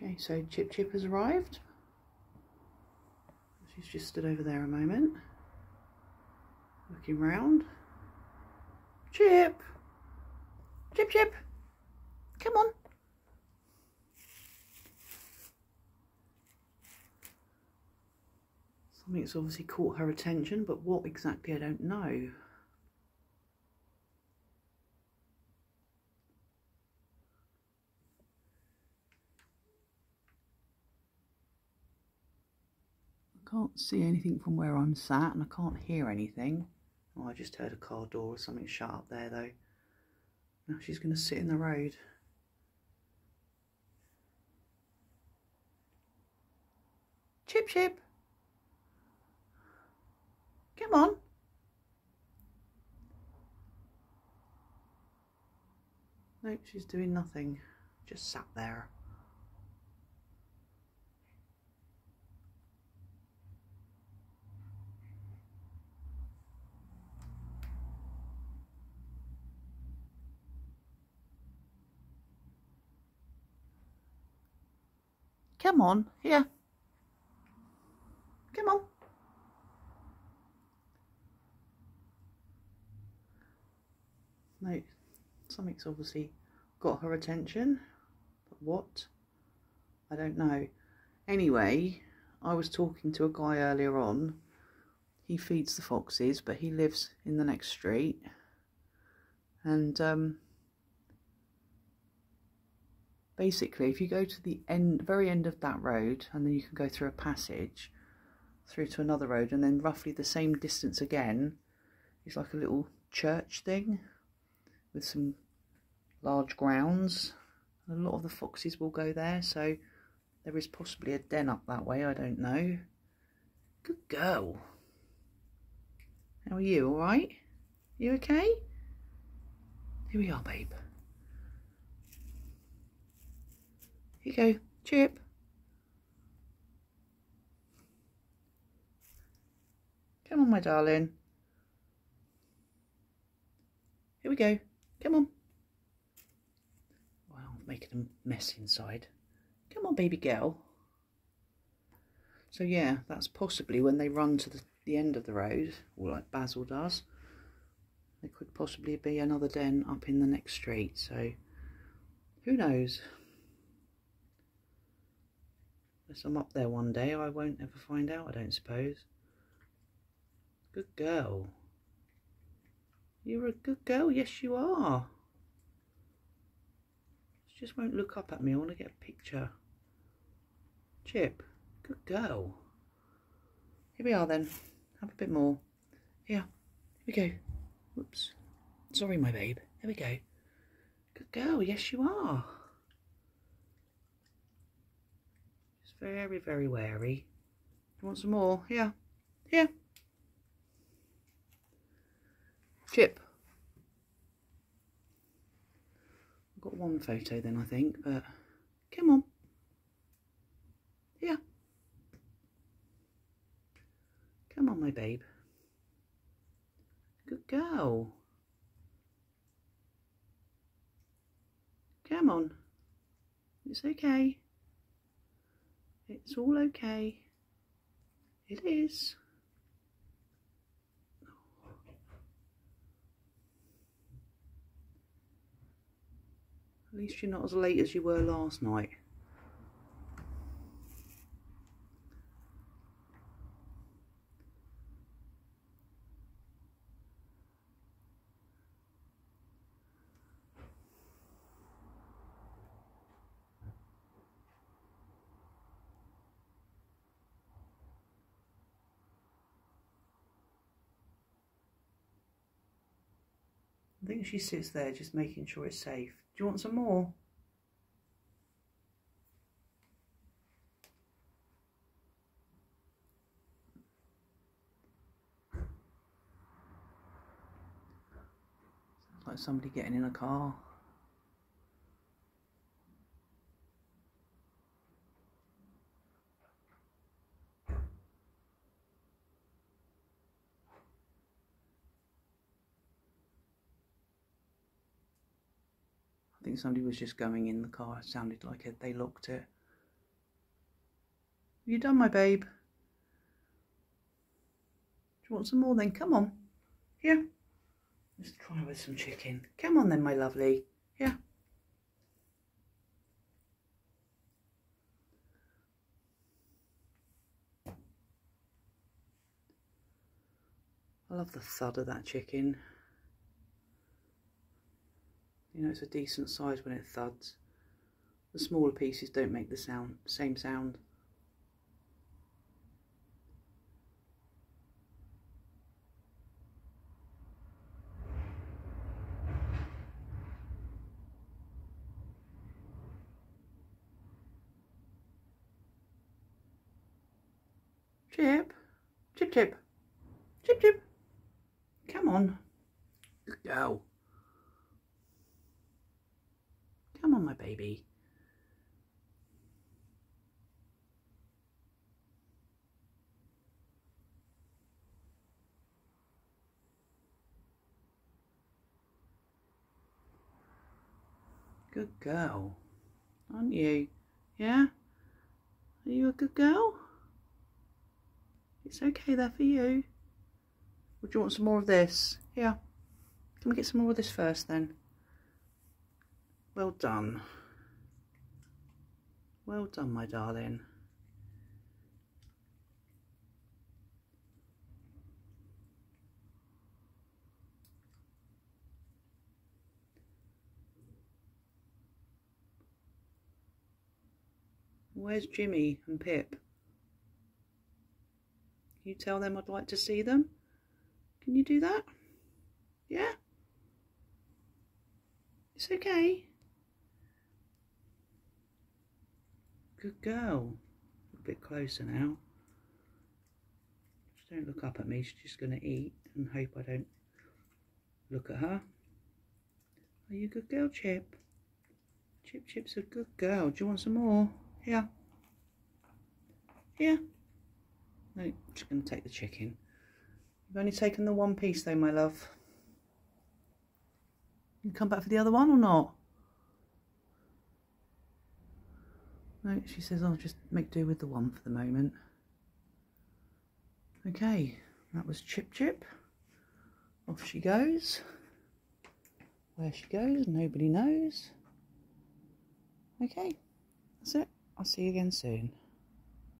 Okay, so ChipChip has arrived. She's just stood over there a moment, looking round. Chip! ChipChip! Come on! Something's obviously caught her attention, but what exactly I don't know. Can't see anything from where I'm sat and I can't hear anything. Oh, I just heard a car door or something shut up there though. Now she's going to sit in the road. ChipChip! Come on. Nope, she's doing nothing. Just sat there. Come on, here. Come on. No, something's obviously got her attention. But what? I don't know. Anyway, I was talking to a guy earlier on. He feeds the foxes, but he lives in the next street. And um, basically, if you go to the end, very end of that road, and then you can go through a passage through to another road, and then roughly the same distance again, it's like a little church thing with some large grounds. A lot of the foxes will go there, so there is possibly a den up that way, I don't know. Good girl. How are you, alright? You okay? Here we are, babe. Here you go, Chip. Come on, my darling. Here we go. Come on. Wow, making a mess inside. Come on, baby girl. So yeah, that's possibly when they run to the, the end of the road, or like Basil does. There could possibly be another den up in the next street, so who knows. Unless I'm up there one day, I won't ever find out, I don't suppose. Good girl. You're a good girl. Yes, you are. She just won't look up at me. I want to get a picture. Chip, good girl. Here we are then. Have a bit more. Here, here we go. Whoops. Sorry, my babe. Here we go. Good girl. Yes, you are. Just very, very wary. You want some more? Here. Here. Chip. I've got one photo then, I think, but come on. Yeah. Come on, my babe. Good girl. Come on. It's okay. It's all okay. It is. At least you're not as late as you were last night. I think she sits there just making sure it's safe. Do you want some more? Sounds like somebody getting in a car. Think somebody was just going in the car. It sounded like it, they locked it. you done, my babe? Do you want some more then? Come on. Here. Let's try with some chicken. Come on then, my lovely. Yeah. I love the thud of that chicken. You know, it's a decent size when it thuds. The smaller pieces don't make the sound, same sound. Chip, chip, chip, chip, chip. Come on. Good girl. Come on, my baby. Good girl, aren't you? Yeah? Are you a good girl? It's okay there for you. Would you want some more of this? Yeah. Can we get some more of this first then? Well done. Well done, my darling. Where's Jimmy and Pip? Can you tell them I'd like to see them? Can you do that? Yeah? It's okay. Good girl. A bit closer now. Just don't look up at me. She's just going to eat and hope I don't look at her. Are you a good girl, Chip? ChipChip's a good girl. Do you want some more? Here. Here. No, I'm just going to take the chicken. You've only taken the one piece though, my love. You come back for the other one or not? No, she says I'll just make do with the one for the moment. Okay, that was ChipChip. Off she goes. Where she goes, nobody knows. Okay, that's it. I'll see you again soon.